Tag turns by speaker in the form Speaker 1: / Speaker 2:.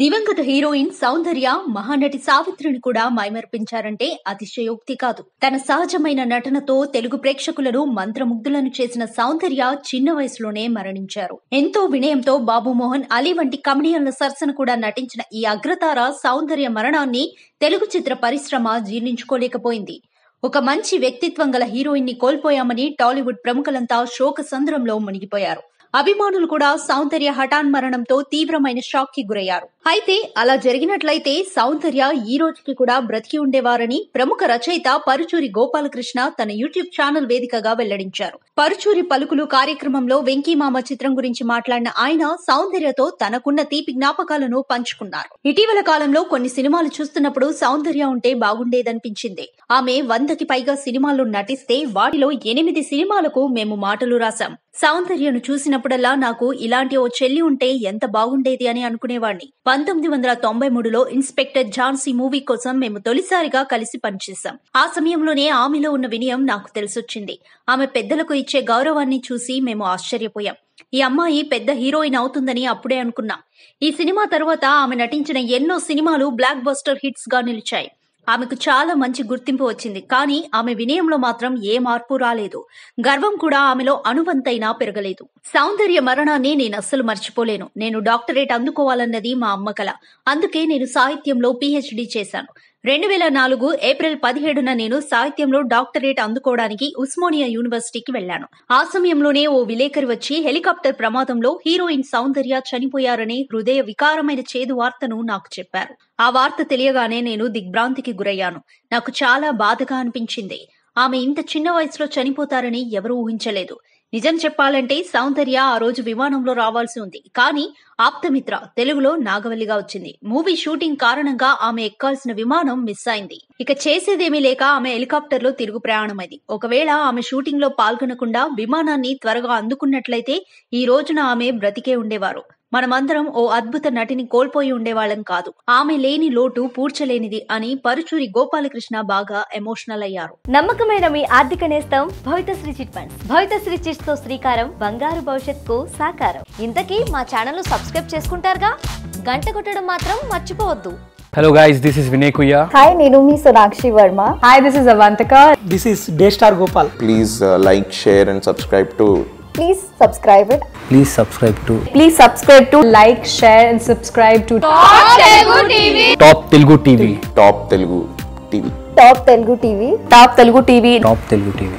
Speaker 1: దివంగత హీరోయిన్ సౌందర్య మహానటి సావిత్రిని కూడా మైమర్పించారంటే అతిశయోక్తి కాదు. తన సహజమైన నటనతో తెలుగు ప్రేక్షకులను మంత్రముగ్ధులను చేసిన సౌందర్య చిన్న వయసులోనే మరణించారు. ఎంతో వినయంతో బాబు మోహన్ అలీ వంటి కమెడియన్ల సరసన కూడా నటించిన ఈ అగ్రతార సౌందర్య మరణాన్ని తెలుగు చిత్ర పరిశ్రమ జీర్ణించుకోలేకపోయింది. ఒక మంచి వ్యక్తిత్వం గల హీరోయిన్ని కోల్పోయామని టాలీవుడ్ ప్రముఖులంతా శోక సంద్రంలో మునిగిపోయారు. అభిమానులు కూడా సౌందర్య హఠాన్ మరణంతో తీవ్రమైన షాక్కి గురయ్యారు. అయితే అలా జరిగినట్లయితే సౌందర్య ఈ రోజుకి కూడా బ్రతికి ఉండేవారని ప్రముఖ రచయిత పరుచూరి గోపాలకృష్ణ తన యూట్యూబ్ ఛానల్ వేదికగా వెల్లడించారు. పరుచూరి పలుకులు కార్యక్రమంలో వెంకీమామ చిత్రం గురించి మాట్లాడిన ఆయన సౌందర్యతో తనకున్న తీపి జ్ఞాపకాలను పంచుకున్నారు. ఇటీవల కాలంలో కొన్ని సినిమాలు చూస్తున్నప్పుడు సౌందర్య ఉంటే బాగుండేదనిపించింది. ఆమె వందకి పైగా సినిమాల్లో నటిస్తే వాటిలో ఎనిమిది సినిమాలకు మేము మాటలు రాశాం. సౌందర్యను చూసినప్పుడు చిన్నప్పుడల్లా నాకు ఇలాంటి ఓ చెల్లి ఉంటే ఎంత బాగుండేది అని అనుకునేవాణ్ణి. పంతొమ్మిది వందల తొంభై మూడులో ఇన్స్పెక్టర్ ఝాన్సీ మూవీ కోసం మేము తొలిసారిగా కలిసి పనిచేశాం. ఆ సమయంలోనే ఆమెలో ఉన్న వినయం నాకు తెలిసొచ్చింది. ఆమె పెద్దలకు ఇచ్చే గౌరవాన్ని చూసి మేము ఆశ్చర్యపోయాం. ఈ అమ్మాయి పెద్ద హీరోయిన్ అవుతుందని అప్పుడే అనుకున్నాం. ఈ సినిమా తర్వాత ఆమె నటించిన ఎన్నో సినిమాలు బ్లాక్ బస్టర్ హిట్స్గా నిలిచాయి. ఆమెకు చాలా మంచి గుర్తింపు వచ్చింది. కానీ ఆమె వినయంలో మాత్రం ఏ మార్పు రాలేదు. గర్వం కూడా ఆమెలో అనువంతైనా పెరగలేదు. సౌందర్య మరణాన్ని నేను అస్సలు మర్చిపోలేను. నేను డాక్టరేట్ అందుకోవాలన్నది మా అమ్మ కల. అందుకే నేను సాహిత్యంలో పీహెచ్డీ చేశాను. రెండు వేల నాలుగు ఏప్రిల్ పదిహేడున నేను సాహిత్యంలో డాక్టరేట్ అందుకోవడానికి ఉస్మానియా యూనివర్సిటీకి వెళ్ళాను ఆ సమయంలోనే ఓ విలేకరి వచ్చి హెలికాప్టర్ ప్రమాదంలో హీరోయిన్ సౌందర్య చనిపోయారనే హృదయ వికారమైన చేదు వార్తను నాకు చెప్పారు. ఆ వార్త తెలియగానే నేను దిగ్భ్రాంతికి గురయ్యాను. నాకు చాలా బాధగా అనిపించింది. ఆమె ఇంత చిన్న వయసులో చనిపోతారని ఎవరూ ఊహించలేదు. నిజం చెప్పాలంటే సౌందర్య ఆ రోజు విమానంలో రావాల్సి ఉంది. కానీ ఆప్తమిత్ర తెలుగులో నాగవల్లిగా వచ్చింది. మూవీ షూటింగ్ కారణంగా ఆమె ఎక్కాల్సిన విమానం మిస్ అయింది. ఇక చేసేదేమీ లేక ఆమె హెలికాప్టర్లో తిరుగు ప్రయాణమైంది. ఒకవేళ ఆమె షూటింగ్లో పాల్గొనకుండా విమానాన్ని త్వరగా అందుకున్నట్లయితే ఈ రోజున ఆమె బ్రతికే ఉండేవారు. మనమందరం ఓ అద్భుత నటిని కోల్పోయి ఉండేవాళ్ళం కాదు. ఆమె లేని లోటు పూడ్చలేనిది అని పరుచూరి గోపాలకృష్ణ బాగా ఎమోషనల్ అయ్యారు.
Speaker 2: నమ్మకమైన మీ ఆర్థిక నేస్తం భవితశ్రీ చిట్ ఫండ్స్. భవితశ్రీ చిట్స్తో శ్రీకారం బంగారు భవిష్యత్తుకు సాకారం. ఇంతకీ మా ఛానల్ సబ్స్క్రైబ్ చేసుకుంటారుగా? గంట కొట్టడం మాత్రం మర్చిపోవద్దు.
Speaker 3: Hello guys, this is Vinay Kuya.
Speaker 4: Hi, నేను మీ Sonakshi Varma.
Speaker 5: Hi, this is Avantika.
Speaker 6: This is Daystar Gopal.
Speaker 7: please uh, like, share, and subscribe to
Speaker 4: Please subscribe it.
Speaker 3: Please subscribe to.
Speaker 5: Please subscribe to. Like, share and subscribe to.
Speaker 3: Top Telugu TV.
Speaker 7: Top Telugu TV.
Speaker 4: Top Telugu TV. Top Telugu TV.
Speaker 5: Top Telugu TV.
Speaker 3: Top Telugu TV.